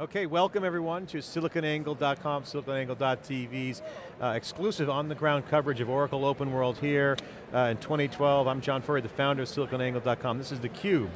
Okay, welcome everyone to siliconangle.com, siliconangle.tv's uh, exclusive on-the-ground coverage of Oracle Open World here uh, in 2012. I'm John Furrier, the founder of siliconangle.com. This is theCUBE.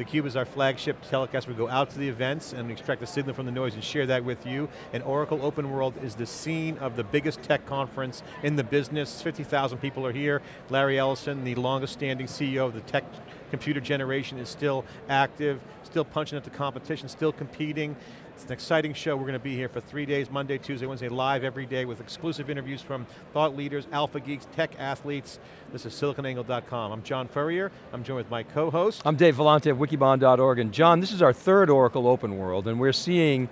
theCUBE is our flagship telecast. We go out to the events and extract the signal from the noise and share that with you. And Oracle Open World is the scene of the biggest tech conference in the business. 50,000 people are here. Larry Ellison, the longest standing CEO of the tech computer generation is still active, still punching at the competition, still competing. It's an exciting show. We're going to be here for three days, Monday, Tuesday, Wednesday, live every day with exclusive interviews from thought leaders, alpha geeks, tech athletes. This is siliconangle.com. I'm John Furrier. I'm joined with my co-host. I'm Dave Vellante of wikibon.org. And John, this is our third Oracle Open World, and we're seeing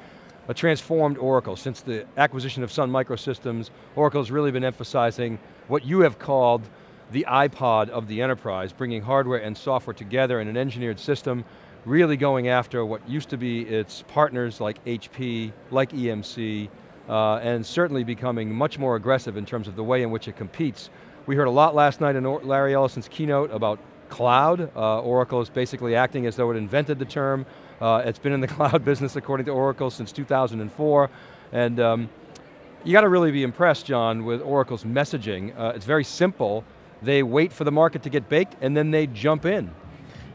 a transformed Oracle. Since the acquisition of Sun Microsystems, Oracle's really been emphasizing what you have called the iPod of the enterprise, bringing hardware and software together in an engineered system, really going after what used to be its partners like HP, like EMC, uh, and certainly becoming much more aggressive in terms of the way in which it competes. We heard a lot last night in Larry Ellison's keynote about cloud. Uh, Oracle is basically acting as though it invented the term. Uh, it's been in the cloud business according to Oracle since 2004. And um, you got to really be impressed, John, with Oracle's messaging. Uh, it's very simple, they wait for the market to get baked and then they jump in.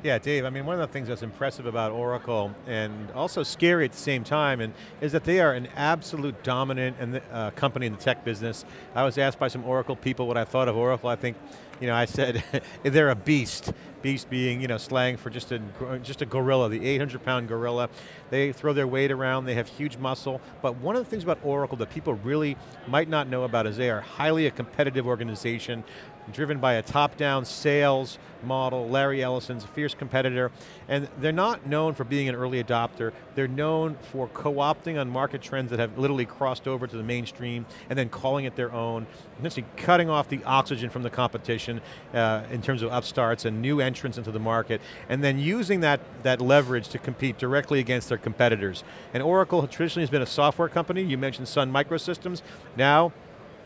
Yeah, Dave, I mean, one of the things that's impressive about Oracle and also scary at the same time and is that they are an absolute dominant in the, uh, company in the tech business. I was asked by some Oracle people what I thought of Oracle. I think, you know, I said they're a beast. Beast being, you know, slang for just a, just a gorilla, the 800 pound gorilla. They throw their weight around, they have huge muscle, but one of the things about Oracle that people really might not know about is they are highly a competitive organization driven by a top-down sales model. Larry Ellison's a fierce competitor, and they're not known for being an early adopter. They're known for co-opting on market trends that have literally crossed over to the mainstream and then calling it their own, essentially cutting off the oxygen from the competition uh, in terms of upstarts and new entrants into the market, and then using that, that leverage to compete directly against their competitors. And Oracle traditionally has been a software company. You mentioned Sun Microsystems. Now,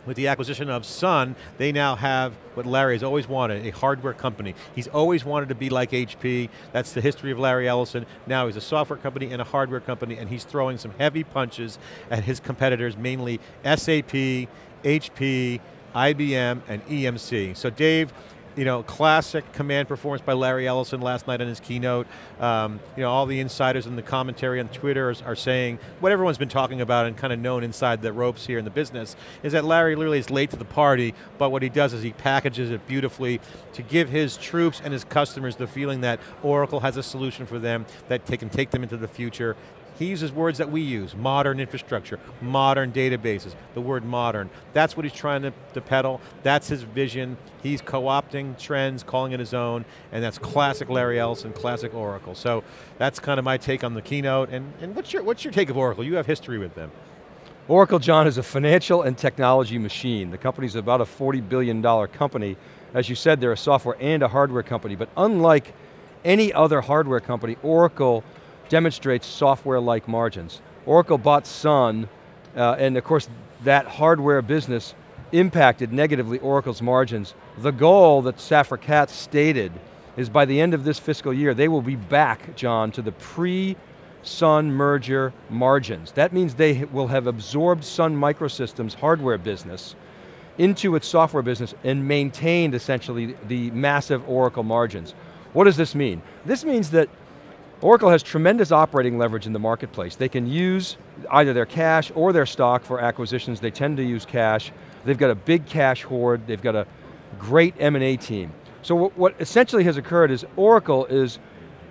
with the acquisition of Sun, they now have what Larry has always wanted, a hardware company. He's always wanted to be like HP, that's the history of Larry Ellison. Now he's a software company and a hardware company and he's throwing some heavy punches at his competitors, mainly SAP, HP, IBM, and EMC. So Dave, you know, classic command performance by Larry Ellison last night on his keynote. Um, you know, all the insiders in the commentary on Twitter are, are, saying, what everyone's been talking about and kind of known inside the ropes here in the business, is that Larry literally is late to the party, but what he does is he packages it beautifully to give his troops and his customers the feeling that Oracle has a solution for them that can take them into the future he uses words that we use, modern infrastructure, modern databases, the word modern. That's what he's trying to, to peddle, that's his vision. He's co-opting trends, calling it his own, and that's classic Larry Ellison, classic Oracle. So that's kind of my take on the keynote, and, and what's, your, what's your take of Oracle? You have history with them. Oracle, John, is a financial and technology machine. The company's about a $40 billion company. As you said, they're a software and a hardware company, but unlike any other hardware company, Oracle demonstrates software-like margins. Oracle bought Sun, uh, and of course that hardware business impacted negatively Oracle's margins. The goal that Safra Catz stated is by the end of this fiscal year, they will be back, John, to the pre-Sun merger margins. That means they will have absorbed Sun Microsystems hardware business into its software business and maintained essentially the massive Oracle margins. What does this mean? This means that Oracle has tremendous operating leverage in the marketplace. They can use either their cash or their stock for acquisitions. They tend to use cash. They've got a big cash hoard. They've got a great M&A team. So what essentially has occurred is Oracle is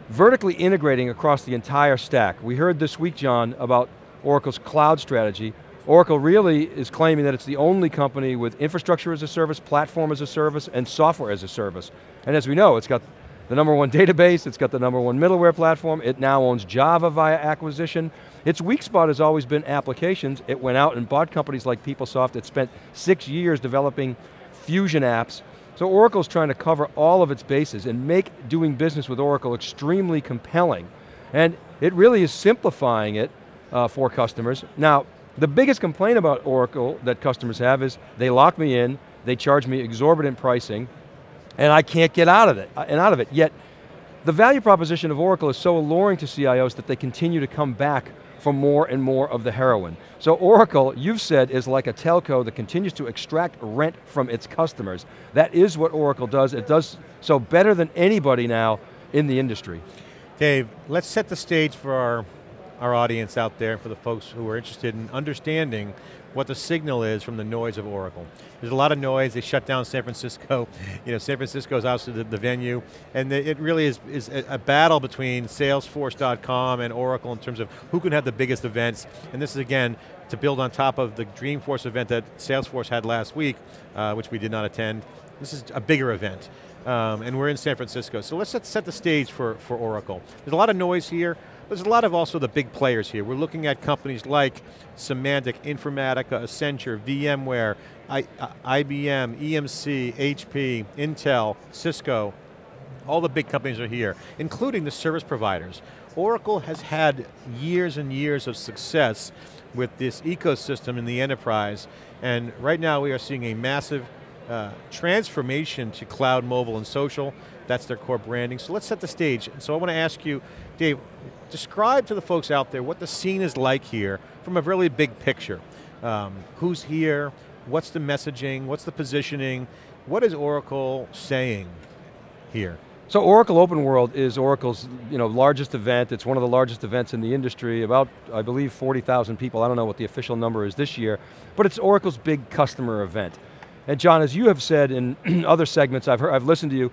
vertically integrating across the entire stack. We heard this week, John, about Oracle's cloud strategy. Oracle really is claiming that it's the only company with infrastructure as a service, platform as a service, and software as a service. And as we know, it's got the number one database, it's got the number one middleware platform, it now owns Java via acquisition. Its weak spot has always been applications. It went out and bought companies like PeopleSoft. It spent six years developing Fusion apps. So Oracle's trying to cover all of its bases and make doing business with Oracle extremely compelling. And it really is simplifying it uh, for customers. Now, the biggest complaint about Oracle that customers have is they lock me in, they charge me exorbitant pricing, and I can't get out of it, uh, and out of it. Yet, the value proposition of Oracle is so alluring to CIOs that they continue to come back for more and more of the heroin. So Oracle, you've said, is like a telco that continues to extract rent from its customers. That is what Oracle does. It does so better than anybody now in the industry. Dave, let's set the stage for our, our audience out there, for the folks who are interested in understanding what the signal is from the noise of Oracle. There's a lot of noise, they shut down San Francisco, you know, San Francisco is to the, the venue, and the, it really is, is a, a battle between Salesforce.com and Oracle in terms of who can have the biggest events, and this is again, to build on top of the Dreamforce event that Salesforce had last week, uh, which we did not attend. This is a bigger event. Um, and we're in San Francisco. So let's set, set the stage for, for Oracle. There's a lot of noise here, there's a lot of also the big players here. We're looking at companies like Symantec, Informatica, Accenture, VMware, I, IBM, EMC, HP, Intel, Cisco, all the big companies are here, including the service providers. Oracle has had years and years of success with this ecosystem in the enterprise, and right now we are seeing a massive uh, transformation to cloud, mobile, and social. That's their core branding. So let's set the stage. So I want to ask you, Dave, describe to the folks out there what the scene is like here from a really big picture. Um, who's here, what's the messaging, what's the positioning, what is Oracle saying here? So Oracle Open World is Oracle's you know, largest event. It's one of the largest events in the industry, about, I believe, 40,000 people. I don't know what the official number is this year, but it's Oracle's big customer event. And John, as you have said in other segments, I've, heard, I've listened to you,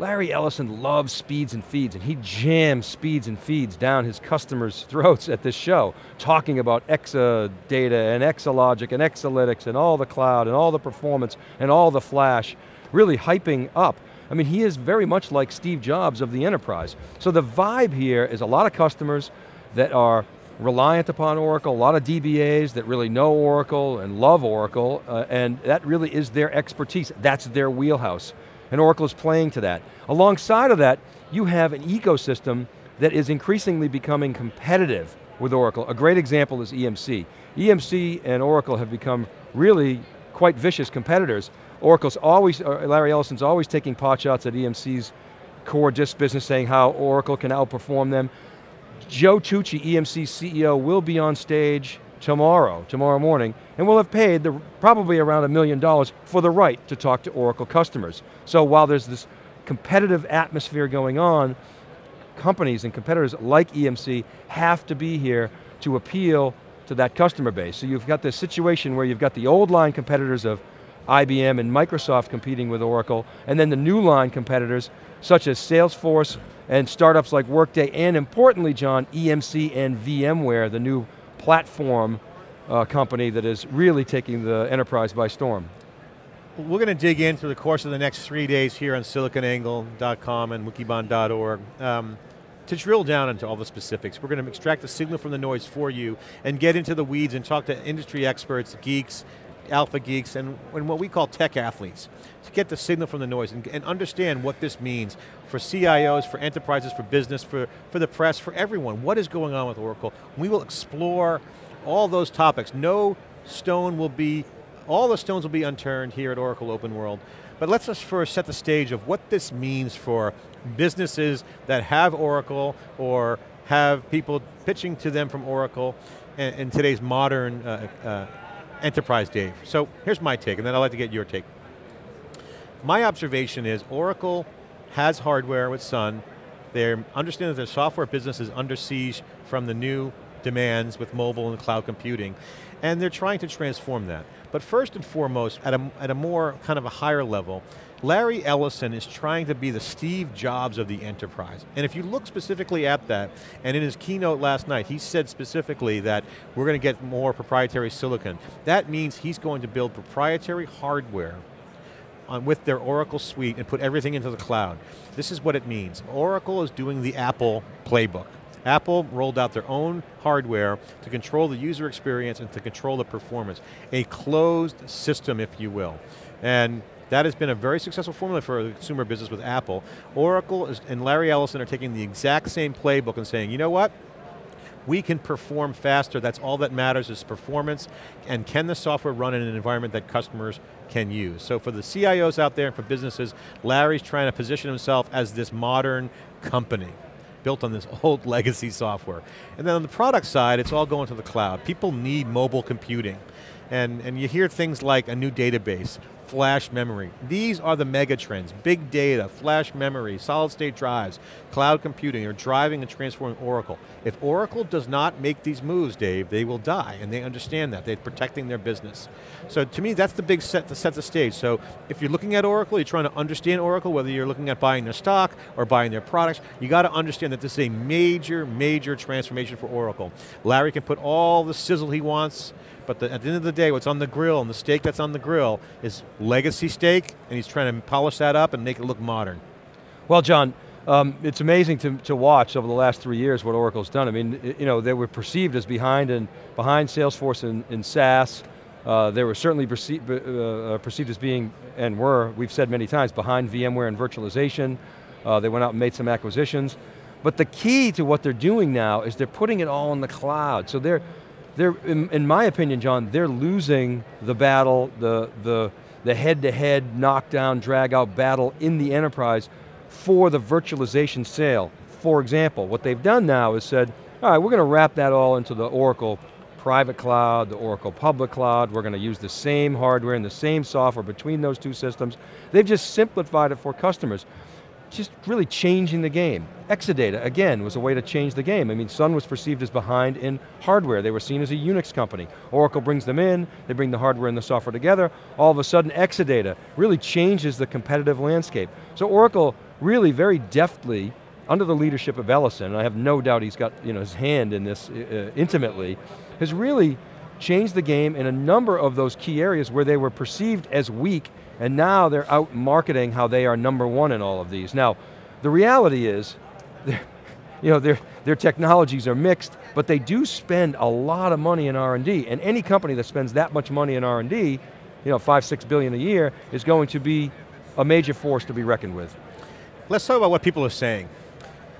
Larry Ellison loves speeds and feeds, and he jams speeds and feeds down his customers' throats at this show, talking about Exadata and Exalogic and Exalytics and all the cloud and all the performance and all the flash, really hyping up. I mean, he is very much like Steve Jobs of the enterprise. So the vibe here is a lot of customers that are reliant upon Oracle, a lot of DBAs that really know Oracle and love Oracle, uh, and that really is their expertise. That's their wheelhouse and Oracle is playing to that. Alongside of that, you have an ecosystem that is increasingly becoming competitive with Oracle. A great example is EMC. EMC and Oracle have become really quite vicious competitors. Oracle's always, uh, Larry Ellison's always taking pot shots at EMC's core disk business saying how Oracle can outperform them. Joe Tucci, EMC CEO, will be on stage tomorrow, tomorrow morning, and we'll have paid the, probably around a million dollars for the right to talk to Oracle customers. So while there's this competitive atmosphere going on, companies and competitors like EMC have to be here to appeal to that customer base. So you've got this situation where you've got the old line competitors of IBM and Microsoft competing with Oracle, and then the new line competitors such as Salesforce and startups like Workday, and importantly, John, EMC and VMware, the new platform uh, company that is really taking the enterprise by storm. We're going to dig in through the course of the next three days here on siliconangle.com and wikibon.org um, to drill down into all the specifics. We're going to extract the signal from the noise for you and get into the weeds and talk to industry experts, geeks, alpha geeks, and, and what we call tech athletes to get the signal from the noise and, and, understand what this means for CIOs, for enterprises, for business, for, for the press, for everyone. What is going on with Oracle? We will explore all those topics. No stone will be, all the stones will be unturned here at Oracle Open World. But let's just first set the stage of what this means for businesses that have Oracle or have people pitching to them from Oracle in, in today's modern uh, uh, enterprise, Dave. So here's my take, and then I'd like to get your take. My observation is Oracle has hardware with Sun. They understand that their software business is under siege from the new demands with mobile and cloud computing, and they're trying to transform that. But first and foremost, at a, at a more kind of a higher level, Larry Ellison is trying to be the Steve Jobs of the enterprise. And if you look specifically at that, and in his keynote last night, he said specifically that we're going to get more proprietary silicon. That means he's going to build proprietary hardware on, with their Oracle suite and put everything into the cloud. This is what it means. Oracle is doing the Apple playbook. Apple rolled out their own hardware to control the user experience and to control the performance. A closed system, if you will. And that has been a very successful formula for a consumer business with Apple. Oracle is, and Larry Ellison are taking the exact same playbook and saying, you know what? We can perform faster, that's all that matters is performance, and can the software run in an environment that customers can use? So for the CIOs out there and for businesses, Larry's trying to position himself as this modern company. built on this old legacy software. And then on the product side, it's all going to the cloud. People need mobile computing. And, and you hear things like a new database, flash memory. These are the mega trends. Big data, flash memory, solid state drives, cloud computing are driving and transforming Oracle. If Oracle does not make these moves, Dave, they will die, and they understand that. They're protecting their business. So to me, that's the big set to set the stage. So if you're looking at Oracle, you're trying to understand Oracle, whether you're looking at buying their stock or buying their products, you got to understand that this is a major, major transformation for Oracle. Larry can put all the sizzle he wants, but the, at the end of the day, what's on the grill and the steak that's on the grill is legacy steak, and he's trying to polish that up and make it look modern. Well, John, um, it's amazing to, to watch over the last three years what Oracle's done. I mean, you know, they were perceived as behind and behind Salesforce in, in SaaS. Uh, they were certainly perceived, uh, uh, perceived as being, and were, we've said many times, behind VMware and virtualization. Uh, they went out and made some acquisitions. But the key to what they're doing now is they're putting it all in the cloud. So they're, they're, in, in, my opinion, John, they're losing the battle, the, the, the head-to-head, knockdown, drag-out battle in the enterprise for the virtualization sale. For example, what they've done now is said, all right, we're going to wrap that all into the Oracle private cloud, the Oracle public cloud, we're going to use the same hardware and the same software between those two systems. They've just simplified it for customers just really changing the game. Exadata, again, was a way to change the game. I mean, Sun was perceived as behind in hardware. They were seen as a Unix company. Oracle brings them in, they bring the hardware and the software together. All of a sudden, Exadata really changes the competitive landscape. So Oracle really very deftly, under the leadership of Ellison, and I have no doubt he's got you know, his hand in this uh, intimately, has really changed the game in a number of those key areas where they were perceived as weak and now they're out marketing how they are number one in all of these. Now, the reality is, you know, their, their technologies are mixed, but they do spend a lot of money in R&D, and any company that spends that much money in R&D, you know, five, six billion a year, is going to be a major force to be reckoned with. Let's talk about what people are saying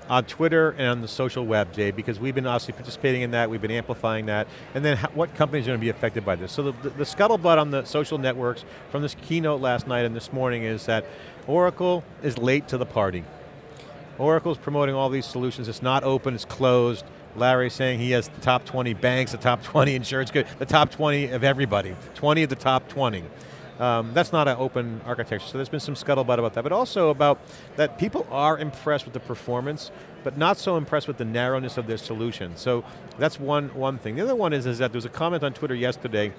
on Twitter and on the social web, Dave, because we've been obviously participating in that, we've been amplifying that, and then what companies are going to be affected by this. So the, the, the scuttlebutt on the social networks from this keynote last night and this morning is that Oracle is late to the party. Oracle's promoting all these solutions, it's not open, it's closed. Larry saying he has the top 20 banks, the top 20 insurance, the top 20 of everybody, 20 of the top 20. Um, that's not an open architecture, so there's been some scuttlebutt about that, but also about that people are impressed with the performance, but not so impressed with the narrowness of their solution. So that's one, one thing. The other one is, is that there was a comment on Twitter yesterday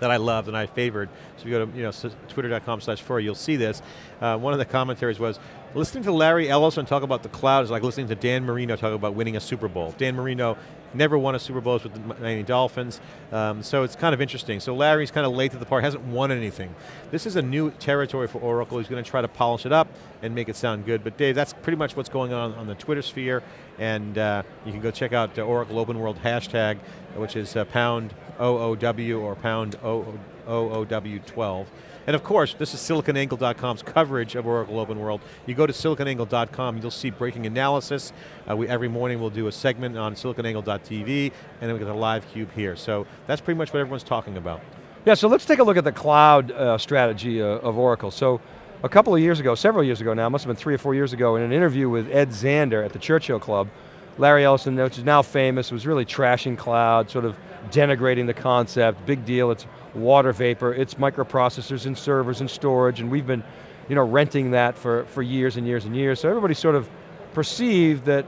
that I loved and I favored. So if you go to you know, twitter.com slash furrier, you'll see this. Uh, one of the commentaries was, listening to Larry Ellison talk about the cloud is like listening to Dan Marino talk about winning a Super Bowl. Dan Marino never won a Super Bowl with the Miami Dolphins, um, so it's kind of interesting. So Larry's kind of late to the party, hasn't won anything. This is a new territory for Oracle. He's going to try to polish it up and make it sound good. But Dave, that's pretty much what's going on on the Twitter sphere, and uh, you can go check out the Oracle Open World hashtag, which is uh, pound OOW or pound OOW12. And of course, this is siliconangle.com's coverage of Oracle Open World. You go to siliconangle.com, you'll see breaking analysis. Uh, we, every morning we'll do a segment on siliconangle.tv, and then we get a live cube here. So that's pretty much what everyone's talking about. Yeah, so let's take a look at the cloud uh, strategy uh, of Oracle. So a couple of years ago, several years ago now, must have been three or four years ago, in an interview with Ed Zander at the Churchill Club, Larry Ellison, which is now famous, was really trashing cloud, sort of denigrating the concept, big deal, it's water vapor, it's microprocessors and servers and storage, and we've been you know, renting that for, for years and years and years, so everybody sort of perceived that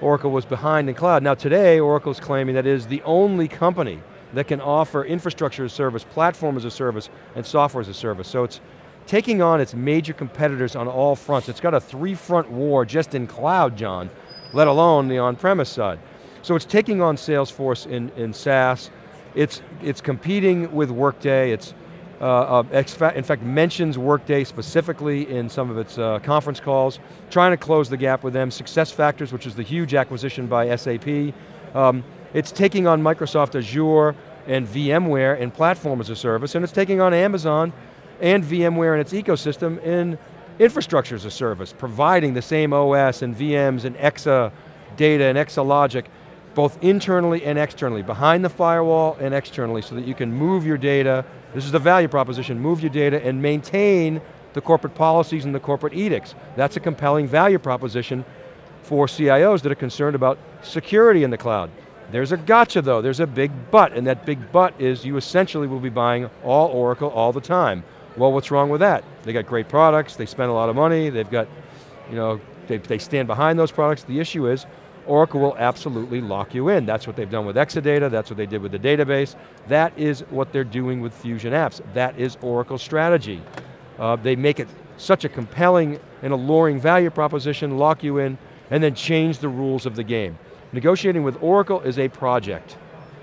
Oracle was behind in cloud. Now today, Oracle's claiming that is the only company that can offer infrastructure as a service, platform as a service, and software as a service. So it's taking on its major competitors on all fronts. It's got a three-front war just in cloud, John, let alone the on-premise side. So it's taking on Salesforce in, in SaaS, it's, it's competing with Workday, it's uh, uh, in fact mentions Workday specifically in some of its uh, conference calls, trying to close the gap with them. SuccessFactors, which is the huge acquisition by SAP. Um, it's taking on Microsoft Azure and VMware and platform as a service, and it's taking on Amazon and VMware and its ecosystem in infrastructure as a service, providing the same OS and VMs and Exa data and Exalogic both internally and externally, behind the firewall and externally, so that you can move your data, this is the value proposition, move your data and maintain the corporate policies and the corporate edicts. That's a compelling value proposition for CIOs that are concerned about security in the cloud. There's a gotcha though, there's a big but, and that big but is you essentially will be buying all Oracle all the time. Well, what's wrong with that? They got great products, they spend a lot of money, they've got, you know, they, they stand behind those products. The issue is, Oracle will absolutely lock you in. That's what they've done with Exadata, that's what they did with the database. That is what they're doing with Fusion Apps. That is Oracle's strategy. Uh, they make it such a compelling and alluring value proposition, lock you in, and then change the rules of the game. Negotiating with Oracle is a project,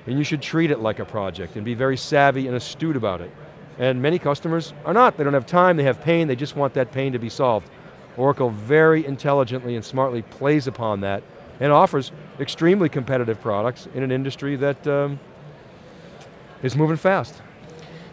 and you should treat it like a project and be very savvy and astute about it. And many customers are not, they don't have time, they have pain, they just want that pain to be solved. Oracle very intelligently and smartly plays upon that and offers extremely competitive products in an industry that um, is moving fast.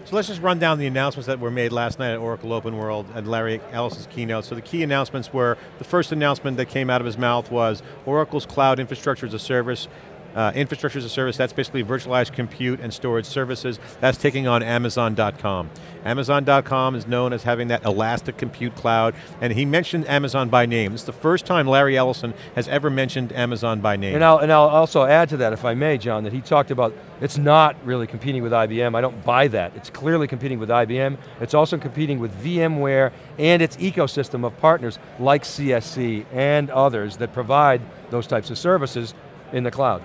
So let's just run down the announcements that were made last night at Oracle Open World and Larry Ellison's keynote. So the key announcements were, the first announcement that came out of his mouth was Oracle's Cloud Infrastructure as a Service uh, infrastructure as a service, that's basically virtualized compute and storage services. That's taking on Amazon.com. Amazon.com is known as having that elastic compute cloud, and he mentioned Amazon by name. It's the first time Larry Ellison has ever mentioned Amazon by name. And I'll, and I'll also add to that, if I may, John, that he talked about it's not really competing with IBM. I don't buy that. It's clearly competing with IBM. It's also competing with VMware and its ecosystem of partners like CSC and others that provide those types of services in the cloud.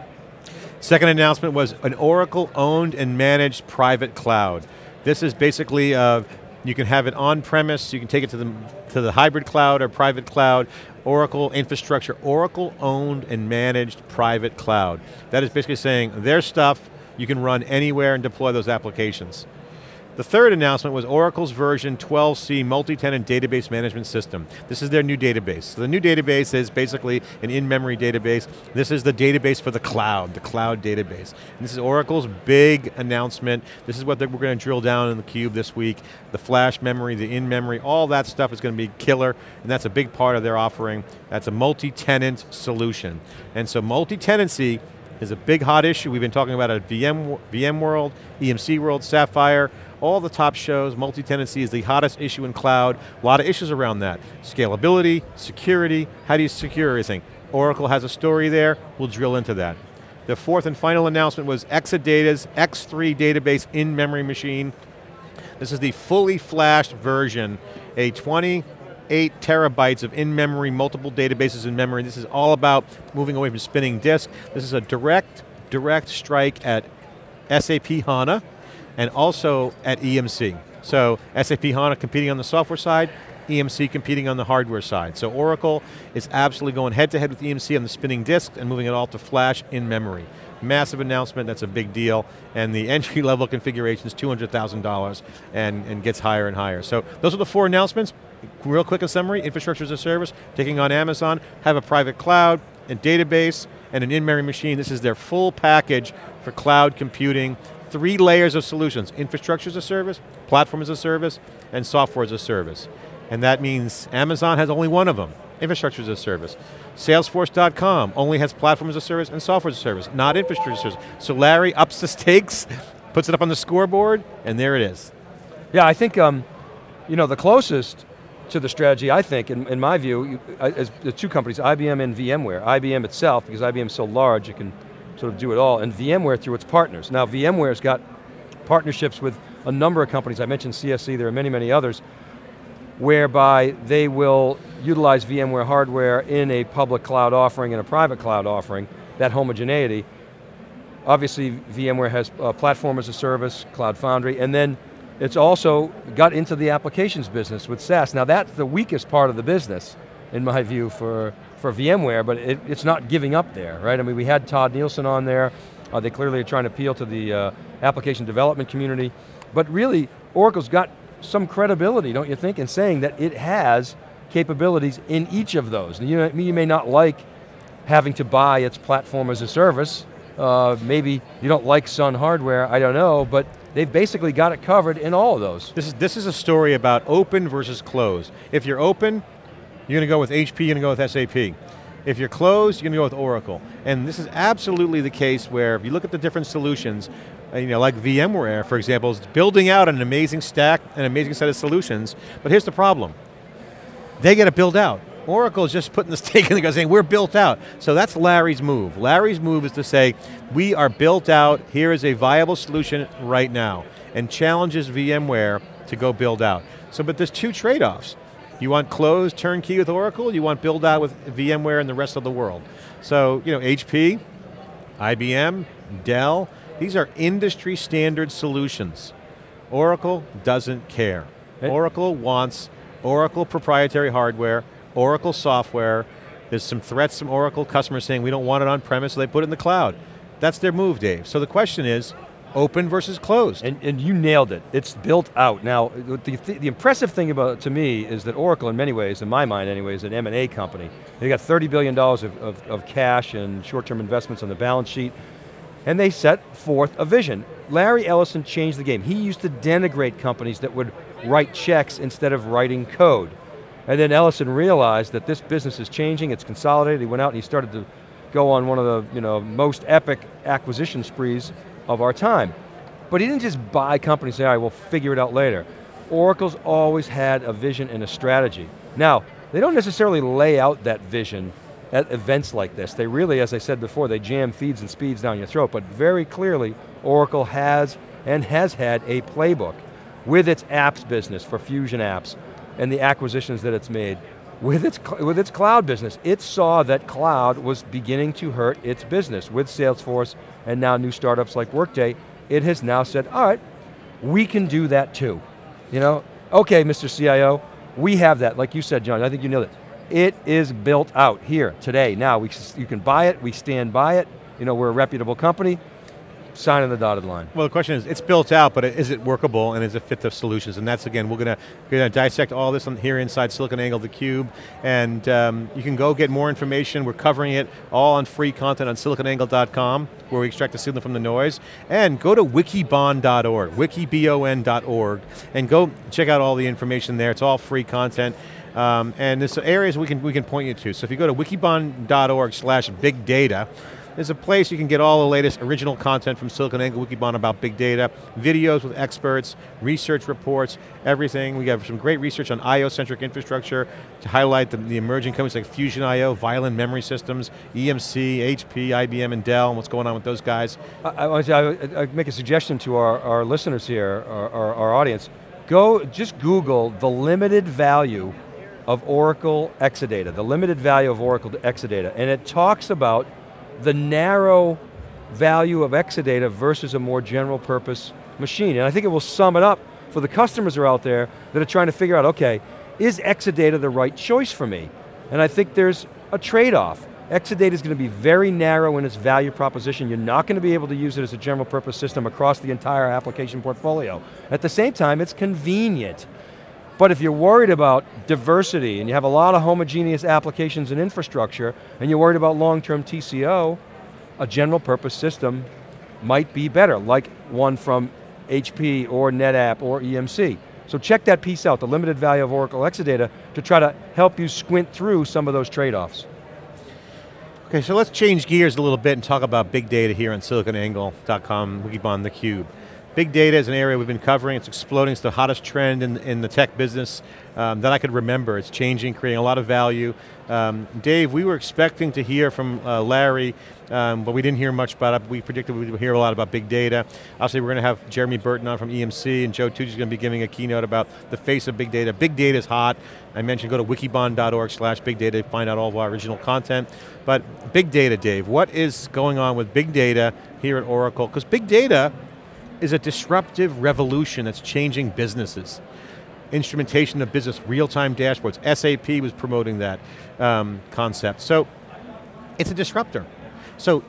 Second announcement was an Oracle owned and managed private cloud. This is basically, uh, you can have it on premise, you can take it to the, to the hybrid cloud or private cloud, Oracle infrastructure, Oracle owned and managed private cloud. That is basically saying their stuff, you can run anywhere and deploy those applications. The third announcement was Oracle's version 12c multi-tenant database management system. This is their new database. So the new database is basically an in-memory database. This is the database for the cloud, the cloud database. And this is Oracle's big announcement. This is what we're going to drill down in the cube this week. The flash memory, the in-memory, all that stuff is going to be killer, and that's a big part of their offering. That's a multi-tenant solution. And so multi-tenancy is a big hot issue. We've been talking about it at VM, VMworld, EMC World, Sapphire, all the top shows, multi-tenancy is the hottest issue in cloud. A lot of issues around that. Scalability, security, how do you secure everything? Oracle has a story there, we'll drill into that. The fourth and final announcement was Exadata's X3 database in-memory machine. This is the fully flashed version, a 28 terabytes of in-memory, multiple databases in memory. This is all about moving away from spinning disk. This is a direct, direct strike at SAP HANA, and also at EMC. So SAP HANA competing on the software side, EMC competing on the hardware side. So Oracle is absolutely going head to head with EMC on the spinning disk and moving it all to flash in memory. Massive announcement, that's a big deal, and the entry level configuration is $200,000 and, and gets higher and higher. So those are the four announcements. Real quick a summary, infrastructure as a service, taking on Amazon, have a private cloud, and database, and an in-memory machine. This is their full package for cloud computing three layers of solutions, infrastructure as a service, platform as a service, and software as a service. And that means Amazon has only one of them, infrastructure as a service. Salesforce.com only has platform as a service and software as a service, not infrastructure as a service. So Larry ups the stakes, puts it up on the scoreboard, and there it is. Yeah, I think um, you know the closest to the strategy, I think, in, in my view, as the two companies, IBM and VMware. IBM itself, because IBM is so large, it can sort of do it all, and VMware through its partners. Now VMware's got partnerships with a number of companies, I mentioned CSC, there are many, many others, whereby they will utilize VMware hardware in a public cloud offering and a private cloud offering, that homogeneity. Obviously VMware has a platform as a service, Cloud Foundry, and then it's also got into the applications business with SaaS. Now that's the weakest part of the business, in my view, for for VMware, but it, it's not giving up there, right? I mean, we had Todd Nielsen on there. Uh, they clearly are trying to appeal to the uh, application development community. But really, Oracle's got some credibility, don't you think, in saying that it has capabilities in each of those. And you, you may not like having to buy its platform as a service. Uh, maybe you don't like Sun hardware, I don't know, but they've basically got it covered in all of those. This is, this is a story about open versus closed. If you're open, you're going to go with HP, you're going to go with SAP. If you're closed, you're going to go with Oracle. And this is absolutely the case where if you look at the different solutions, uh, you know, like VMware, for example, is building out an amazing stack, an amazing set of solutions, but here's the problem. They get to build out. Oracle is just putting the stake in the ground saying, we're built out. So that's Larry's move. Larry's move is to say, we are built out, here is a viable solution right now, and challenges VMware to go build out. So, but there's two trade-offs. You want closed turnkey with Oracle, you want build out with VMware and the rest of the world. So, you know, HP, IBM, Dell, these are industry standard solutions. Oracle doesn't care. Oracle wants Oracle proprietary hardware, Oracle software, there's some threats from Oracle customers saying we don't want it on premise, so they put it in the cloud. That's their move, Dave. So the question is, open versus closed. And, and you nailed it, it's built out. Now, the, the, the impressive thing about to me is that Oracle in many ways, in my mind anyway, is an M&A company. They got $30 billion of, of, of cash and short-term investments on the balance sheet, and they set forth a vision. Larry Ellison changed the game. He used to denigrate companies that would write checks instead of writing code. And then Ellison realized that this business is changing, it's consolidated, he went out and he started to go on one of the you know, most epic acquisition sprees of our time. But he didn't just buy companies and say, all right, we'll figure it out later. Oracle's always had a vision and a strategy. Now, they don't necessarily lay out that vision at events like this. They really, as I said before, they jam feeds and speeds down your throat, but very clearly, Oracle has and has had a playbook with its apps business for Fusion apps and the acquisitions that it's made. With its, with its cloud business, it saw that cloud was beginning to hurt its business with Salesforce and now new startups like Workday. It has now said, all right, we can do that too. You know, okay, Mr. CIO, we have that, like you said, John, I think you know it. It is built out here, today, now. We, you can buy it, we stand by it, you know, we're a reputable company, sign on the dotted line. Well, the question is, it's built out, but is it workable and is it fit the solutions? And that's again, we're going to dissect all this on, here inside SiliconANGLE theCUBE, and um, you can go get more information. We're covering it all on free content on siliconangle.com, where we extract the signal from the noise, and go to wikibon.org, wikibon.org, and go check out all the information there. It's all free content. Um, and there's areas we can, we can point you to. So if you go to wikibon.org slash big data, there's a place you can get all the latest original content from SiliconANGLE Wikibon about big data, videos with experts, research reports, everything. We have some great research on IO-centric infrastructure to highlight the, the, emerging companies like Fusion IO, Violin Memory Systems, EMC, HP, IBM, and Dell, and what's going on with those guys. I, I, I make a suggestion to our, our listeners here, our, our, our audience. Go, just Google the limited value of Oracle Exadata, the limited value of Oracle Exadata, and it talks about the narrow value of Exadata versus a more general purpose machine. And I think it will sum it up for the customers who are out there that are trying to figure out, okay, is Exadata the right choice for me? And I think there's a trade-off. Exadata is going to be very narrow in its value proposition. You're not going to be able to use it as a general purpose system across the entire application portfolio. At the same time, it's convenient. But if you're worried about diversity and you have a lot of homogeneous applications and infrastructure and you're worried about long-term TCO, a general purpose system might be better, like one from HP or NetApp or EMC. So check that piece out, the limited value of Oracle Exadata, to try to help you squint through some of those trade-offs. Okay, so let's change gears a little bit and talk about big data here on siliconangle.com, Wikibon theCUBE. Big data is an area we've been covering, it's exploding, it's the hottest trend in, in the tech business um, that I could remember. It's changing, creating a lot of value. Um, Dave, we were expecting to hear from uh, Larry, um, but we didn't hear much about it. We predicted we would hear a lot about big data. Obviously we're going to have Jeremy Burton on from EMC, and Joe Tucci is going to be giving a keynote about the face of big data. Big data is hot. I mentioned go to wikibon.org slash big data to find out all of our original content. But big data, Dave, what is going on with big data here at Oracle? Because big data is a disruptive revolution that's changing businesses. Instrumentation of business, real-time dashboards. SAP was promoting that um, concept. So, it's a disruptor. So,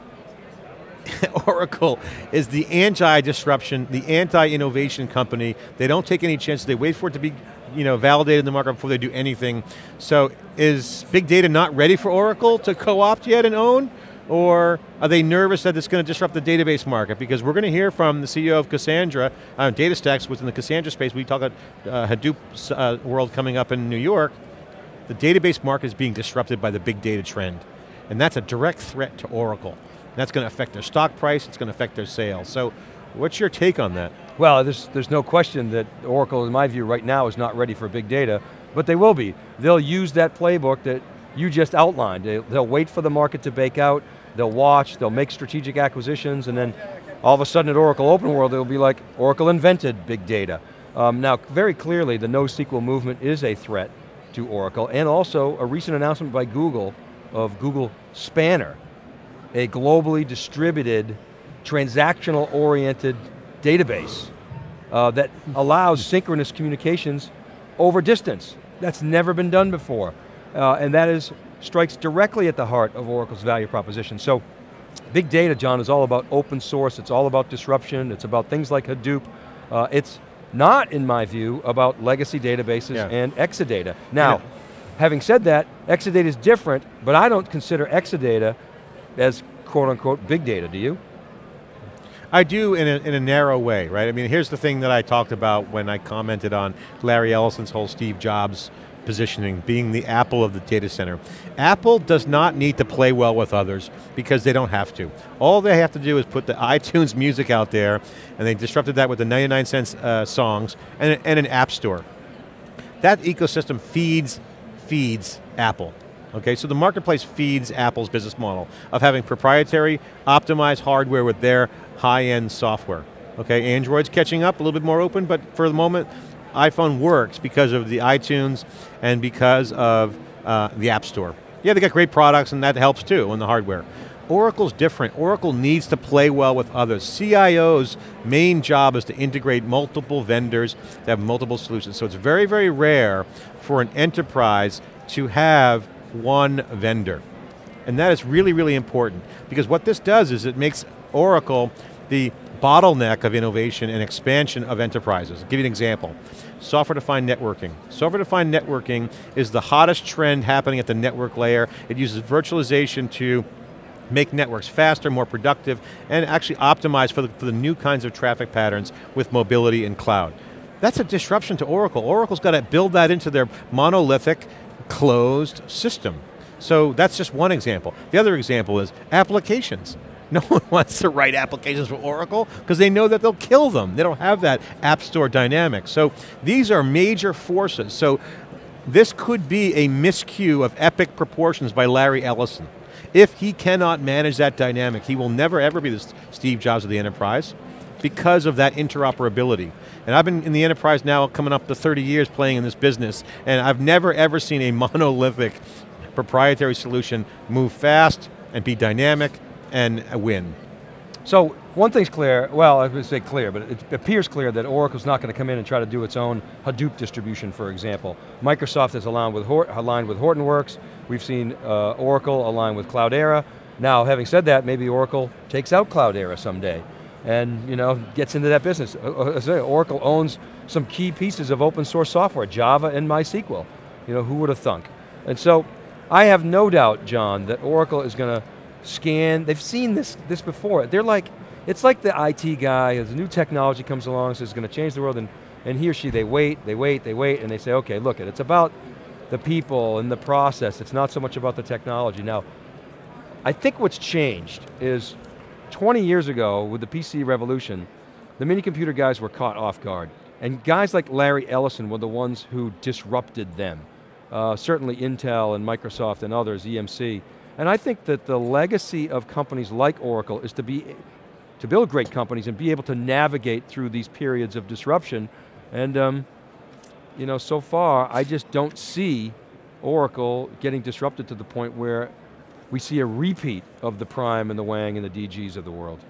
Oracle is the anti-disruption, the anti-innovation company. They don't take any chances, they wait for it to be you know, validated in the market before they do anything. So is big data not ready for Oracle to co-opt yet and own? Or are they nervous that it's going to disrupt the database market? Because we're going to hear from the CEO of Cassandra, uh, DataStax within the Cassandra space, we talk about uh, Hadoop uh, world coming up in New York. The database market is being disrupted by the big data trend. And that's a direct threat to Oracle. That's going to affect their stock price, it's going to affect their sales. So what's your take on that? Well, there's, there's no question that Oracle, in my view, right now is not ready for big data. but they will be. They'll use that playbook that you just outlined. They, will wait for the market to bake out, they'll watch, they'll make strategic acquisitions, and then all of a sudden at Oracle Open World, it'll be like Oracle invented big data. Um, now, very clearly, the NoSQL movement is a threat to Oracle, and also a recent announcement by Google of Google Spanner, a globally distributed, transactional-oriented database uh, that allows synchronous communications over distance. That's never been done before. Uh, and that is, strikes directly at the heart of Oracle's value proposition. So, big data, John, is all about open source, it's all about disruption, it's about things like Hadoop. Uh, it's not, in my view, about legacy databases yeah. and Exadata. Now, yeah. having said that, Exadata is different, but I don't consider Exadata as quote unquote big data, do you? I do in a, in a narrow way, right? I mean, here's the thing that I talked about when I commented on Larry Ellison's whole Steve Jobs positioning, being the Apple of the data center. Apple does not need to play well with others because they don't have to. All they have to do is put the iTunes music out there, and they disrupted that with the 99 cents uh, songs and, and an app store. That ecosystem feeds, feeds Apple. Okay, so the marketplace feeds Apple's business model of having proprietary, optimized hardware with their high-end software. Okay, Android's catching up, a little bit more open, but for the moment, iPhone works because of the iTunes and because of uh, the App Store. Yeah, they got great products and that helps too on the hardware. Oracle's different. Oracle needs to play well with others. CIO's main job is to integrate multiple vendors that have multiple solutions. So it's very, very rare for an enterprise to have one vendor. And that is really, really important because what this does is it makes Oracle the bottleneck of innovation and expansion of enterprises. I'll give you an example. Software-defined networking. Software-defined networking is the hottest trend happening at the network layer. It uses virtualization to make networks faster, more productive, and actually optimize for the, for the new kinds of traffic patterns with mobility and cloud. That's a disruption to Oracle. Oracle's got to build that into their monolithic, closed system. So that's just one example. The other example is applications. No one wants to write applications for Oracle because they know that they'll kill them. They don't have that App Store dynamic. So these are major forces. So this could be a miscue of epic proportions by Larry Ellison. If he cannot manage that dynamic, he will never ever be the Steve Jobs of the enterprise because of that interoperability. And I've been in the enterprise now coming up to 30 years playing in this business, and I've never ever seen a monolithic proprietary solution move fast and be dynamic and win. So one thing's clear, well I would say clear, but it appears clear that Oracle's not going to come in and try to do its own Hadoop distribution, for example. Microsoft is aligned with, aligned with Hortonworks, we've seen uh, Oracle align with Cloudera. Now, having said that, maybe Oracle takes out Cloudera someday and you know, gets into that business. Uh, uh, Oracle owns some key pieces of open source software, Java and MySQL. You know, who would have thunk? And so, I have no doubt, John, that Oracle is going to scan, they've seen this, this before. They're like, it's like the IT guy, as new technology comes along, says it's going to change the world, and, and he or she, they wait, they wait, they wait, and they say, okay, look, it, it's about the people and the process, it's not so much about the technology. Now, I think what's changed is 20 years ago with the PC revolution, the mini computer guys were caught off guard. And guys like Larry Ellison were the ones who disrupted them. Uh, certainly Intel and Microsoft and others, EMC, and I think that the legacy of companies like Oracle is to be, to build great companies and be able to navigate through these periods of disruption. And um, you know, so far, I just don't see Oracle getting disrupted to the point where we see a repeat of the Prime and the Wang and the DGs of the world.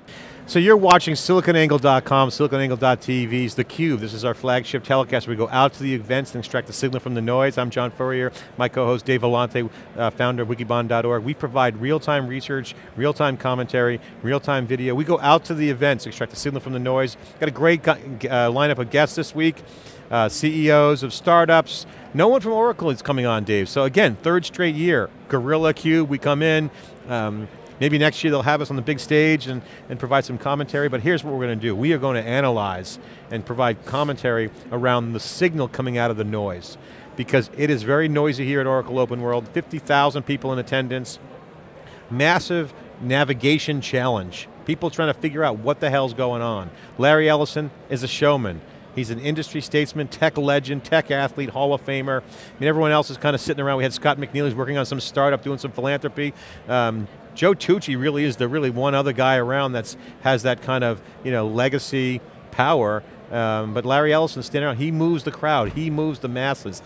So you're watching siliconangle.com, siliconangle.tv is theCUBE. This is our flagship telecast. We go out to the events and extract the signal from the noise. I'm John Furrier, my co-host Dave Vellante, uh, founder of wikibon.org. We provide real-time research, real-time commentary, real-time video. We go out to the events, extract the signal from the noise. Got a great uh, lineup of guests this week. Uh, CEOs of startups. No one from Oracle is coming on, Dave. So again, third straight year, Gorilla Cube, we come in, um, Maybe next year they'll have us on the big stage and, and provide some commentary, but here's what we're going to do. We are going to analyze and provide commentary around the signal coming out of the noise because it is very noisy here at Oracle Open World, 50,000 people in attendance, massive navigation challenge. People trying to figure out what the hell's going on. Larry Ellison is a showman. He's an industry statesman, tech legend, tech athlete, Hall of Famer. I mean, everyone else is kind of sitting around. We had Scott McNealy, who's working on some startup, doing some philanthropy. Um, Joe Tucci really is the really one other guy around that has that kind of you know legacy power. Um, but Larry Ellison standing around, he moves the crowd, he moves the masses.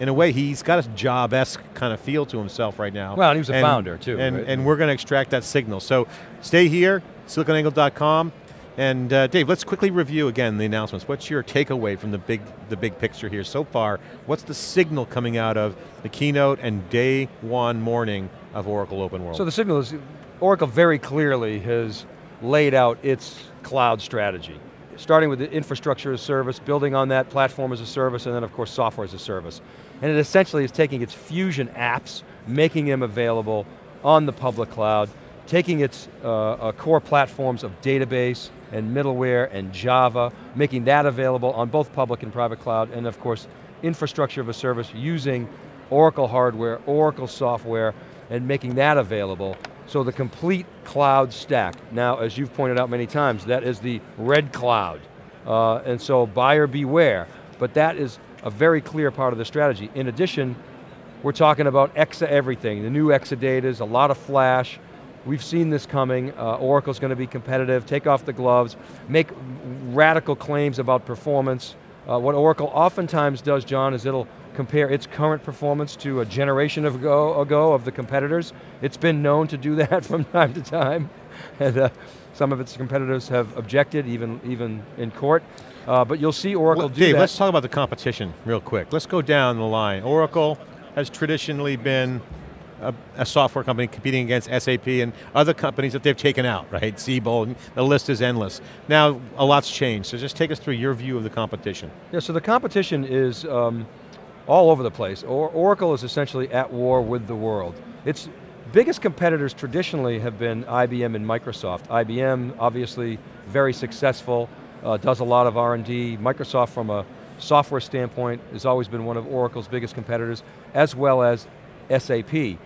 In a way, he's got a job-esque kind of feel to himself right now. Well, and he was a and, founder too. And, right? and we're going to extract that signal. So stay here, siliconangle.com. And uh, Dave, let's quickly review again the announcements. What's your takeaway from the big, the big picture here so far? What's the signal coming out of the keynote and day one morning of Oracle Open World? So the signal is, Oracle very clearly has laid out its cloud strategy. Starting with the infrastructure as a service, building on that platform as a service, and then of course software as a service. And it essentially is taking its Fusion apps, making them available on the public cloud, taking its uh, uh, core platforms of database and middleware and Java, making that available on both public and private cloud, and of course, infrastructure of a service using Oracle hardware, Oracle software, and making that available. So the complete cloud stack. Now, as you've pointed out many times, that is the red cloud. Uh, and so buyer beware, but that is a very clear part of the strategy. In addition, we're talking about Exa everything, the new Exa Exadatas, a lot of flash, We've seen this coming. Uh, Oracle's going to be competitive, take off the gloves, make radical claims about performance. Uh, what Oracle oftentimes does, John, is it'll compare its current performance to a generation ago, ago of the competitors. It's been known to do that from time to time. And uh, some of its competitors have objected, even, even in court. Uh, but you'll see Oracle well, do Dave, that. let's talk about the competition real quick. Let's go down the line. Oracle has traditionally been a, a, software company competing against SAP and other companies that they've taken out, right? Siebel, the list is endless. Now, a lot's changed, so just take us through your view of the competition. Yeah, so the competition is um, all over the place. Or Oracle is essentially at war with the world. Its biggest competitors traditionally have been IBM and Microsoft. IBM, obviously, very successful, uh, does a lot of R&D. Microsoft, from a software standpoint, has always been one of Oracle's biggest competitors, as well as SAP.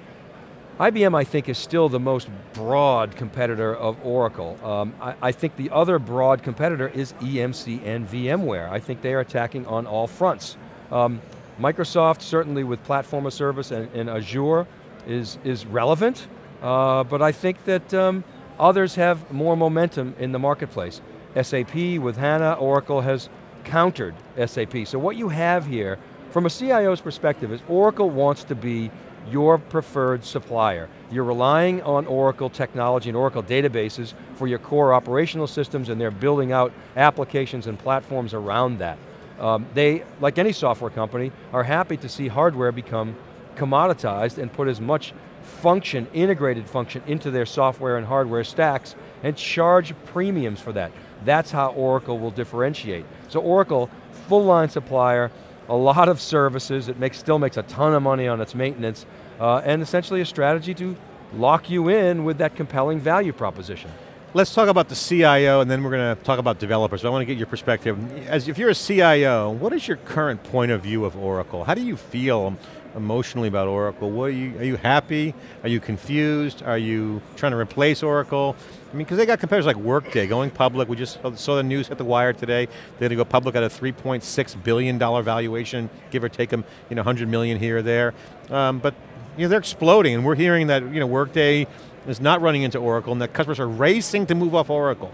IBM, I think, is still the most broad competitor of Oracle. Um, I, I, think the other broad competitor is EMC and VMware. I think they are attacking on all fronts. Um, Microsoft, certainly with Platform as Service and, and Azure, is, is relevant, uh, but I think that um, others have more momentum in the marketplace. SAP with HANA, Oracle has countered SAP. So what you have here, from a CIO's perspective, is Oracle wants to be your preferred supplier. You're relying on Oracle technology and Oracle databases for your core operational systems and they're building out applications and platforms around that. Um, they, like any software company, are happy to see hardware become commoditized and put as much function, integrated function into their software and hardware stacks and charge premiums for that. That's how Oracle will differentiate. So Oracle, full line supplier, a lot of services, it makes, still makes a ton of money on its maintenance, uh, and essentially a strategy to lock you in with that compelling value proposition. Let's talk about the CIO and then we're going to talk about developers. I want to get your perspective. As if you're a CIO, what is your current point of view of Oracle? How do you feel emotionally about Oracle? What are you, are you happy? Are you confused? Are you trying to replace Oracle? I mean, because they got competitors like Workday going public. We just saw the news at the wire today. They're going to go public at a 3.6 billion dollar valuation, give or take them, you know, 100 million here or there. Um, but you know, they're exploding, and we're hearing that you know Workday is not running into Oracle, and that customers are racing to move off Oracle.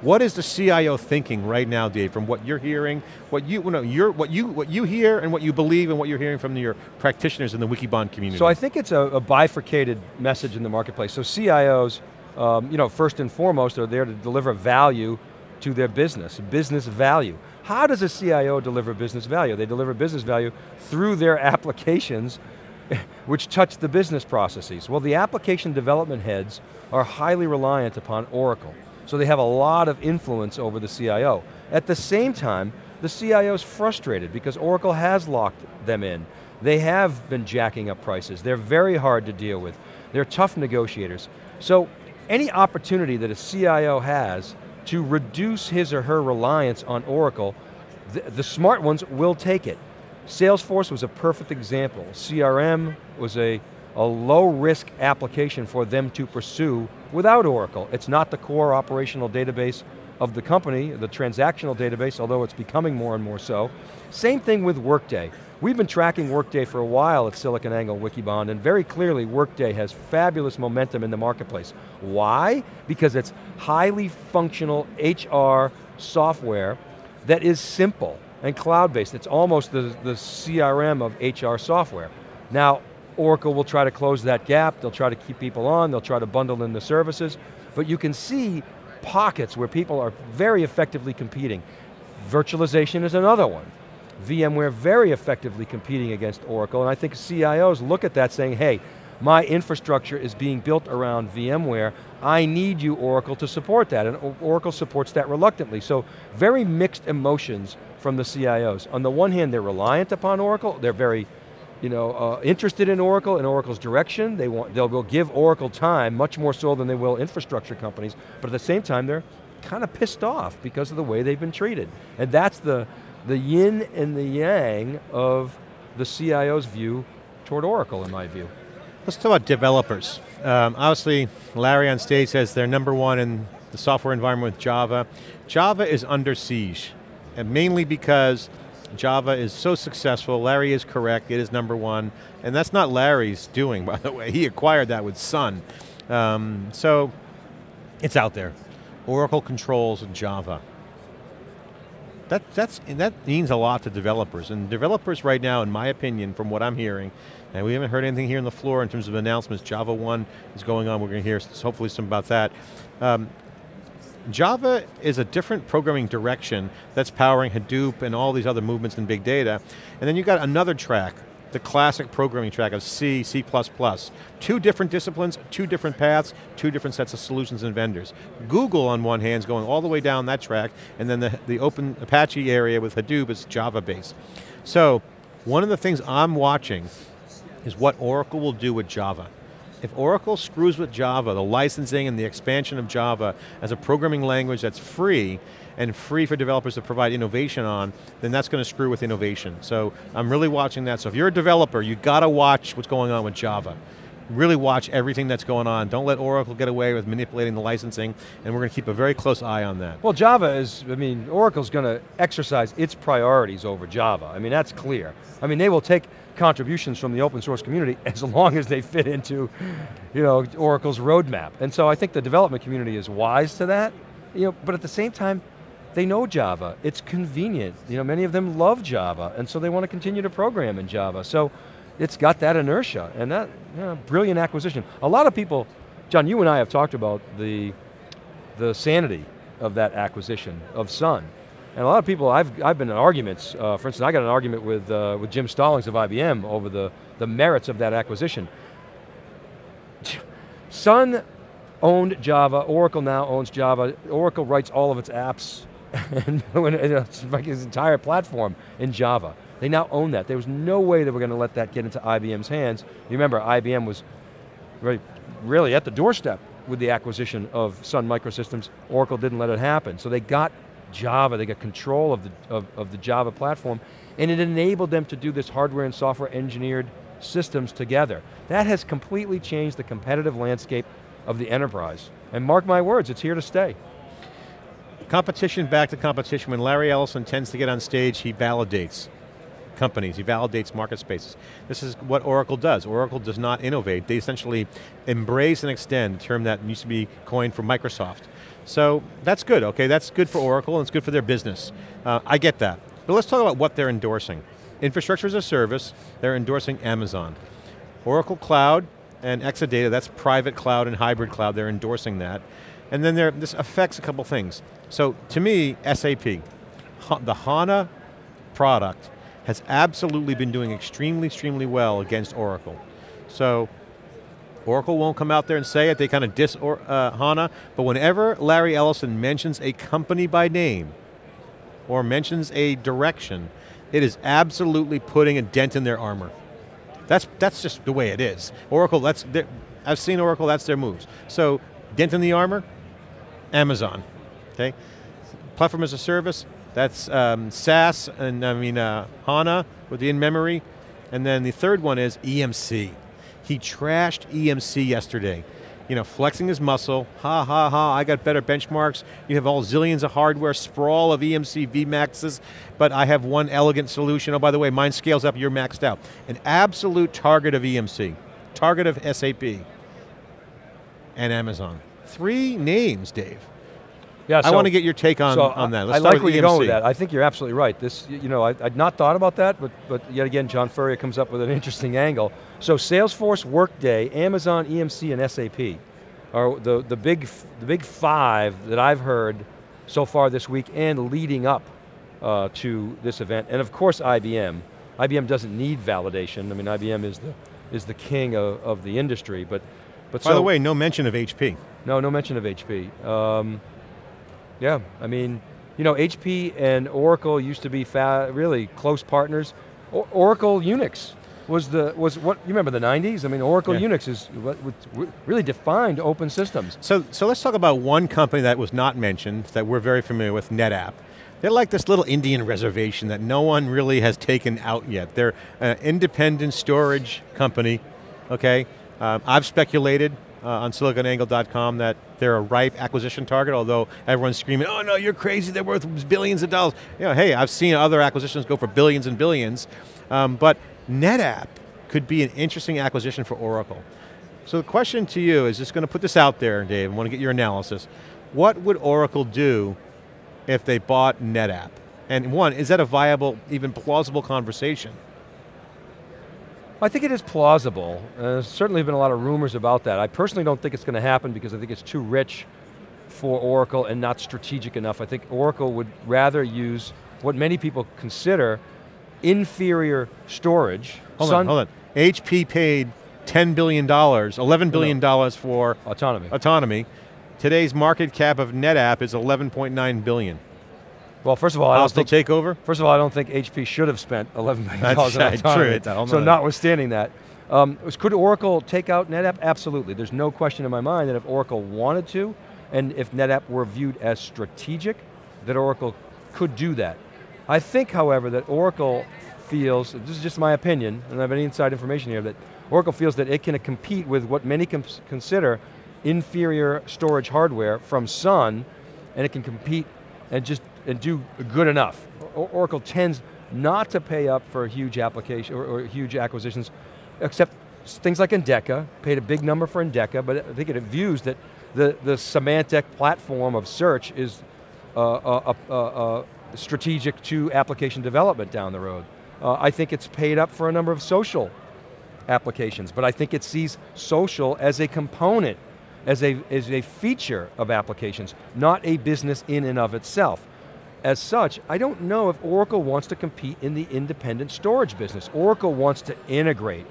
What is the CIO thinking right now, Dave, from what you're hearing, what you, no, you're, what you, what you hear and what you believe and what you're hearing from your practitioners in the Wikibon community? So I think it's a, a bifurcated message in the marketplace. So CIOs, um, you know, first and foremost are there to deliver value to their business, business value. How does a CIO deliver business value? They deliver business value through their applications which touch the business processes. Well, the application development heads are highly reliant upon Oracle. So they have a lot of influence over the CIO. At the same time, the CIO is frustrated because Oracle has locked them in. They have been jacking up prices. They're very hard to deal with. They're tough negotiators. So any opportunity that a CIO has to reduce his or her reliance on Oracle, the, the smart ones will take it. Salesforce was a perfect example. CRM was a a low risk application for them to pursue without Oracle. It's not the core operational database of the company, the transactional database, although it's becoming more and more so. Same thing with Workday. We've been tracking Workday for a while at SiliconANGLE Wikibon, and very clearly Workday has fabulous momentum in the marketplace. Why? Because it's highly functional HR software that is simple and cloud-based. It's almost the, the CRM of HR software. Now, Oracle will try to close that gap, they'll try to keep people on, they'll try to bundle in the services, but you can see pockets where people are very effectively competing. Virtualization is another one. VMware very effectively competing against Oracle, and I think CIOs look at that saying, hey, my infrastructure is being built around VMware, I need you, Oracle, to support that, and Oracle supports that reluctantly. So very mixed emotions from the CIOs. On the one hand, they're reliant upon Oracle, they're very you know, uh, interested in Oracle and Oracle's direction. They want, they'll will give Oracle time, much more so than they will infrastructure companies, but at the same time they're kind of pissed off because of the way they've been treated. And that's the, the yin and the yang of the CIO's view toward Oracle, in my view. Let's talk about developers. Um, obviously, Larry on stage says they're number one in the software environment with Java. Java is under siege, and mainly because Java is so successful, Larry is correct, it is number one, and that's not Larry's doing, by the way. He acquired that with Sun. Um, so, it's out there. Oracle controls Java. That, that's, that means a lot to developers, and developers right now, in my opinion, from what I'm hearing, and we haven't heard anything here on the floor in terms of announcements, JavaOne is going on, we're going to hear hopefully some about that. Um, Java is a different programming direction that's powering Hadoop and all these other movements in big data. And then you've got another track, the classic programming track of C, C++. Two different disciplines, two different paths, two different sets of solutions and vendors. Google on one hand is going all the way down that track, and then the, the open Apache area with Hadoop is Java based. So, one of the things I'm watching is what Oracle will do with Java if Oracle screws with Java, the licensing and the expansion of Java as a programming language that's free and free for developers to provide innovation on, then that's going to screw with innovation. So I'm really watching that. So if you're a developer, you got to watch what's going on with Java. Really watch everything that's going on. Don't let Oracle get away with manipulating the licensing, and we're going to keep a very close eye on that. Well, Java is, I mean, Oracle's going to exercise its priorities over Java. I mean, that's clear. I mean, they will take contributions from the open source community as long as they fit into you know, Oracle's roadmap. And so I think the development community is wise to that, you know, but at the same time, they know Java, it's convenient. You know, many of them love Java, and so they want to continue to program in Java. So it's got that inertia, and that, know, brilliant acquisition. A lot of people, John, you and I have talked about the, the sanity of that acquisition of Sun. And a lot of people, I've, I've been in arguments, uh, for instance, I got an argument with, uh, with Jim Stallings of IBM over the, the merits of that acquisition. Sun owned Java, Oracle now owns Java, Oracle writes all of its apps, and it's entire platform in Java. They now own that. There was no way they were going to let that get into IBM's hands. You remember, IBM was really, really at the doorstep with the acquisition of Sun Microsystems. Oracle didn't let it happen. So they got Java, they got control of the, of, of the Java platform, and it enabled them to do this hardware and software engineered systems together. That has completely changed the competitive landscape of the enterprise. And mark my words, it's here to stay. Competition back to competition. When Larry Ellison tends to get on stage, he validates companies, he validates market spaces. This is what Oracle does. Oracle does not innovate. They essentially embrace and extend, a term that used to be coined for Microsoft. So that's good, okay? That's good for Oracle and it's good for their business. Uh, I get that. But let's talk about what they're endorsing. Infrastructure as a service, they're endorsing Amazon. Oracle Cloud and Exadata, that's private cloud and hybrid cloud, they're endorsing that. And then there, this affects a couple things. So to me, SAP, the HANA product has absolutely been doing extremely, extremely well against Oracle. So Oracle won't come out there and say it, they kind of diss or, uh, HANA, but whenever Larry Ellison mentions a company by name, or mentions a direction, it is absolutely putting a dent in their armor. That's, that's just the way it is. Oracle, that's, I've seen Oracle, that's their moves. So, dent in the armor, Amazon, okay? Platform as a service, that's um, SaaS, and I mean uh, HANA with the in-memory, and then the third one is EMC. He trashed EMC yesterday. You know, flexing his muscle, ha ha ha, I got better benchmarks. You have all zillions of hardware, sprawl of EMC VMAXs, but I have one elegant solution. Oh, by the way, mine scales up, you're maxed out. An absolute target of EMC, target of SAP, and Amazon. Three names, Dave. Yeah, I want to get your take on, so on that. Let's I like where you're going with that. I think you're absolutely right. This, you know, I, I'd not thought about that, but, but yet again, John Furrier comes up with an interesting angle. So Salesforce, Workday, Amazon, EMC, and SAP are the, the, big, the big five that I've heard so far this week and leading up uh, to this event. And of course IBM. IBM doesn't need validation. I mean, IBM is the, is the king of, of the industry, but, but By so, the way, no mention of HP. no, no mention of HP. Um, yeah, I mean, you know, HP and Oracle used to be really close partners. O- Oracle Unix was the was what you remember the 90s. I mean, Oracle Yeah. Unix is what, what really defined open systems. So, so let's talk about one company that was not mentioned that we're very familiar with, NetApp. They're like this little Indian reservation that no one really has taken out yet. They're an independent storage company, okay? Um, I've speculated uh, on siliconangle.com that they're a ripe acquisition target, although everyone's screaming, oh no, you're crazy, they're worth billions of dollars. You know, hey, I've seen other acquisitions go for billions and billions, um, but NetApp could be an interesting acquisition for Oracle. So the question to you is just going to put this out there, Dave, I want to get your analysis. What would Oracle do if they bought NetApp? And one, is that a viable, even plausible conversation? I think it is plausible. Uh, there's certainly been a lot of rumors about that. I personally don't think it's going to happen because I think it's too rich for Oracle and not strategic enough. I think Oracle would rather use what many people consider inferior storage. Hold Sun- on, hold on. HP paid $10 billion, $11 billion for Autonomy. autonomy. Today's market cap of NetApp is 11.9 billion. Well, first of all, I don't Hostile think, takeover? first of all, I don't think HP should have spent 11 million dollars on autonomy. true, So notwithstanding that, um, was- could Oracle take out NetApp? Absolutely. There's no question in my mind that if Oracle wanted to, and if NetApp were viewed as strategic, that Oracle could do that. I think, however, that Oracle feels, this is just my opinion, and I have any inside information here, that Oracle feels that it can compete with what many consider inferior storage hardware from Sun, and it can compete and just and do good enough. Oracle tends not to pay up for huge application or, or huge acquisitions, except things like Endeca, paid a big number for Endeca, but I think it views that the, the semantic platform of search is uh, uh, uh, uh, strategic to application development down the road. I think it's paid up for a number of social applications, but I think it sees social as a component, as a, as a feature of applications, not a business in and of itself. As such, I don't know if Oracle wants to compete in the independent storage business. Oracle wants to integrate.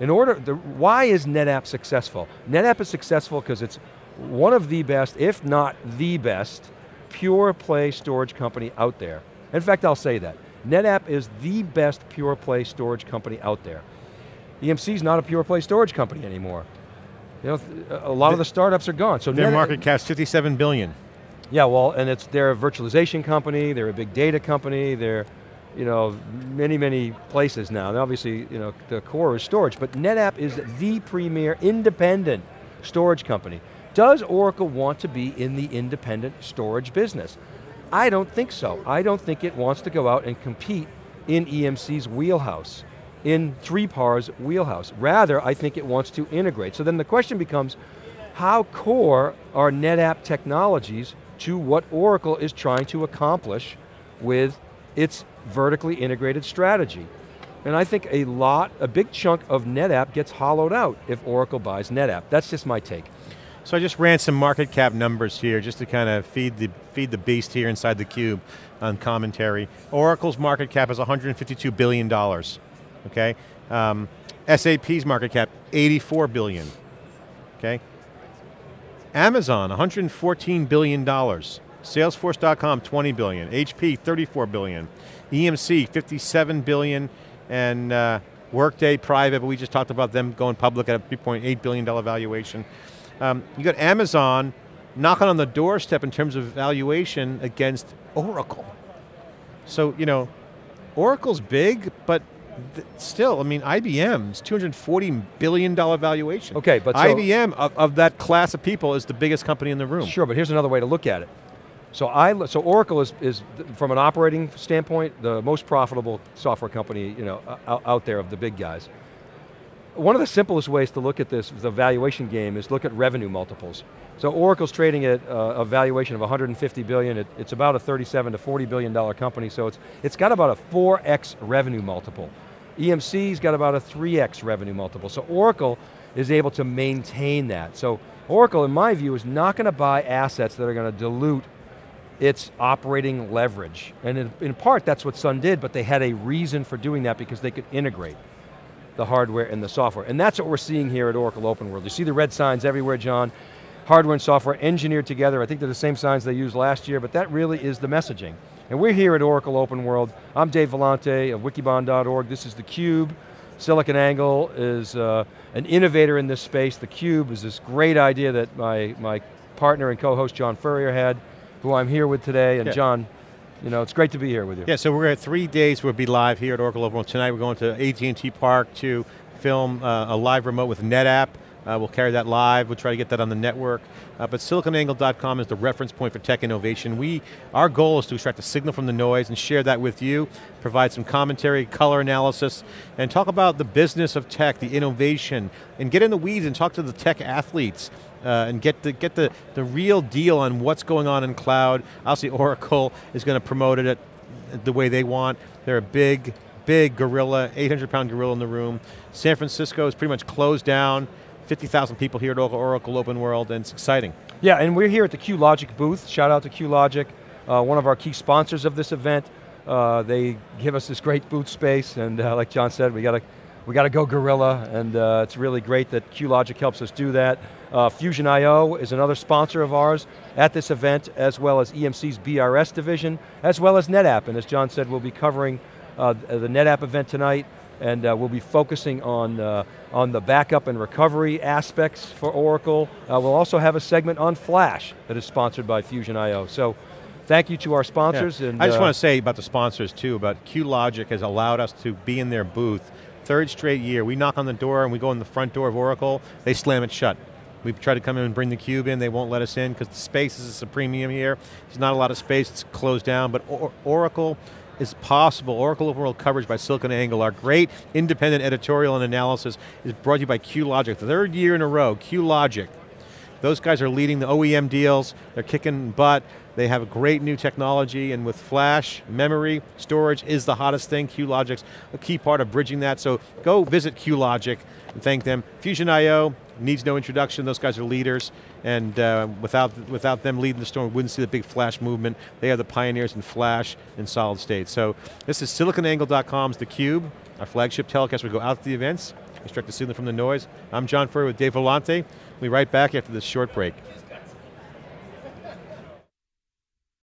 In order, the, why is NetApp successful? NetApp is successful because it's one of the best, if not the best, pure play storage company out there. In fact, I'll say that. NetApp is the best pure play storage company out there. EMC is not a pure play storage company anymore. You know, a lot of the startups are gone. So Their NetApp- market cap's 57 billion. Yeah, well, and it's they're a virtualization company, they're a big data company, they're, you know, many, many places now. And obviously, you know, the core is storage, but NetApp is the premier independent storage company. Does Oracle want to be in the independent storage business? I don't think so. I don't think it wants to go out and compete in EMC's wheelhouse, in 3PAR's wheelhouse. Rather, I think it wants to integrate. So then the question becomes, how core are NetApp technologies to what Oracle is trying to accomplish with its vertically integrated strategy? And I think a lot, a big chunk of NetApp gets hollowed out if Oracle buys NetApp. That's just my take. So I just ran some market cap numbers here just to kind of feed the, feed the beast here inside the cube on commentary. Oracle's market cap is $152 billion, okay? Um, SAP's market cap, 84 billion, okay? Amazon, 114 billion dollars. Salesforce.com, 20 billion. HP, 34 billion. EMC, 57 billion. And uh, Workday private, but we just talked about them going public at a 3.8 billion dollar valuation. Um, you got Amazon knocking on the doorstep in terms of valuation against Oracle. So, you know, Oracle's big, but still, I mean, IBM's $240 billion valuation. Okay, but so- IBM, of, of that class of people, is the biggest company in the room. Sure, but here's another way to look at it. So I, so Oracle is, is from an operating standpoint, the most profitable software company you know, out, out there of the big guys. One of the simplest ways to look at this, the valuation game, is look at revenue multiples. So Oracle's trading at a valuation of 150 billion, it, it's about a 37 to 40 billion dollar company, so it's, it's got about a 4x revenue multiple. EMC's got about a 3x revenue multiple. So Oracle is able to maintain that. So Oracle, in my view, is not going to buy assets that are going to dilute its operating leverage. And in, in, part, that's what Sun did, but they had a reason for doing that because they could integrate the hardware and the software. And that's what we're seeing here at Oracle Open World. You see the red signs everywhere, John. Hardware and software engineered together. I think they're the same signs they used last year, but that really is the messaging. And we're here at Oracle Open World. I'm Dave Vellante of wikibon.org. This is theCUBE. SiliconANGLE is uh, an innovator in this space. theCUBE is this great idea that my, my partner and co-host John Furrier had who I'm here with today, and yeah. John, you know, it's great to be here with you. Yeah, so we're at three days, we'll be live here at Oracle Open World. Tonight we're going to AT&T Park to film uh, a live remote with NetApp. Uh, we'll carry that live, we'll try to get that on the network. Uh, but siliconangle.com is the reference point for tech innovation. We, our goal is to extract the signal from the noise and share that with you, provide some commentary, color analysis, and talk about the business of tech, the innovation, and get in the weeds and talk to the tech athletes uh, and get the get the the real deal on what's going on in cloud. Obviously, Oracle is going to promote it the way they want. They're a big, big gorilla, 800 pound gorilla in the room. San Francisco is pretty much closed down. 50,000 people here at Oracle Open World, and it's exciting. Yeah, and we're here at the QLogic booth. Shout out to QLogic, uh, one of our key sponsors of this event. Uh, they give us this great booth space, and uh, like John said, we got to we got to go guerrilla, and uh, it's really great that QLogic helps us do that. Uh, Fusion IO is another sponsor of ours at this event, as well as EMC's BRS division, as well as NetApp, and as John said, we'll be covering uh, the NetApp event tonight, and uh, we'll be focusing on, uh, on the backup and recovery aspects for Oracle. Uh, we'll also have a segment on Flash that is sponsored by Fusion IO. So thank you to our sponsors. Yeah. And, I just want to say about the sponsors too, about QLogic has allowed us to be in their booth third straight year. We knock on the door and we go in the front door of Oracle, they slam it shut. We try to come in and bring the cube in, they won't let us in because the space is a premium here. There's not a lot of space, it's closed down, but or Oracle is possible. Oracle Open World coverage by SiliconANGLE, our great independent editorial and analysis is brought to you by QLogic. Third year in a row, QLogic. Those guys are leading the OEM deals, they're kicking butt, they have a great new technology, and with flash, memory, storage is the hottest thing. QLogic's a key part of bridging that, so go visit QLogic and thank them. Fusion IO needs no introduction, those guys are leaders, and uh, without, without them leading the storm, we wouldn't see the big flash movement. They are the pioneers in flash and solid state. So this is siliconangle.com's theCUBE, our flagship telecast. We go out to the events, extract the signal from the noise. I'm John Furrier with Dave Vellante. We'll be right back after this short break.